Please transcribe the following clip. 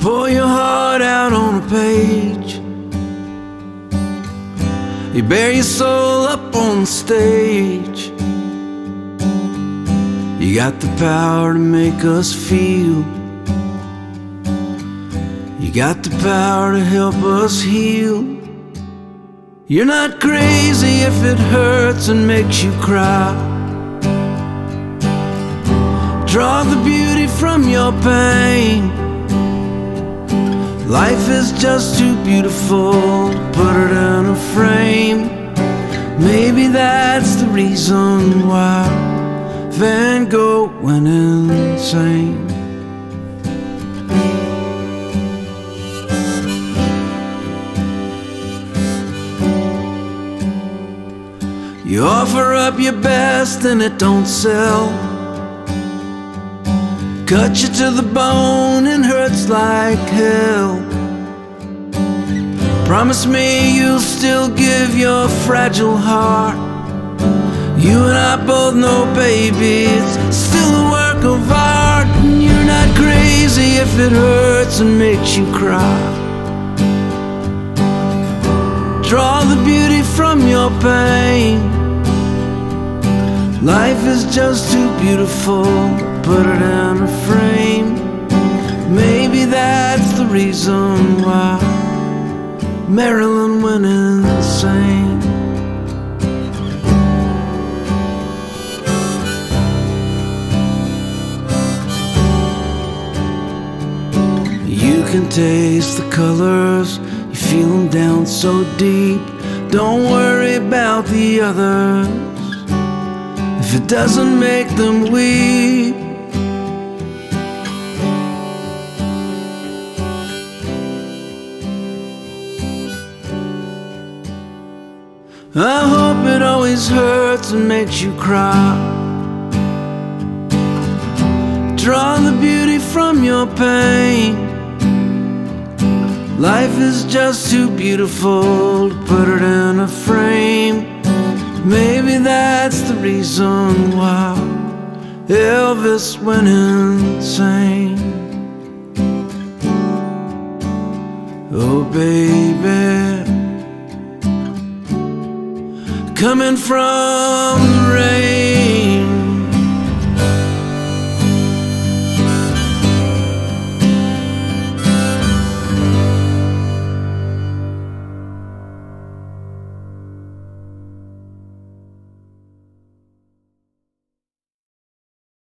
pour your heart out on a page. You bare your soul up on stage. You got the power to make us feel. You got the power to help us heal. You're not crazy if it hurts and makes you cry. Draw the beauty from your pain. Life is just too beautiful to put it in a frame. Maybe that's the reason why Van Gogh went insane. You offer up your best and it don't sell. Cut you to the bone and hurts like hell. Promise me you'll still give your fragile heart. You and I both know, baby, it's still a work of art. And you're not crazy if it hurts and makes you cry. Draw the beauty from your pain. Life is just too beautiful, put it in a frame. Maybe that's the reason why Marilyn went insane. You can taste the colors, you feel them down so deep. Don't worry about the others if it doesn't make them weep. I hope it always hurts and makes you cry. Draw the beauty from your pain. Life is just too beautiful to put it in a frame. Maybe that's the reason why Elvis went insane. Oh, baby, coming from the rain.